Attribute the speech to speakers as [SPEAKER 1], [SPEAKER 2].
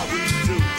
[SPEAKER 1] now what you do.